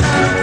Thank you.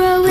growing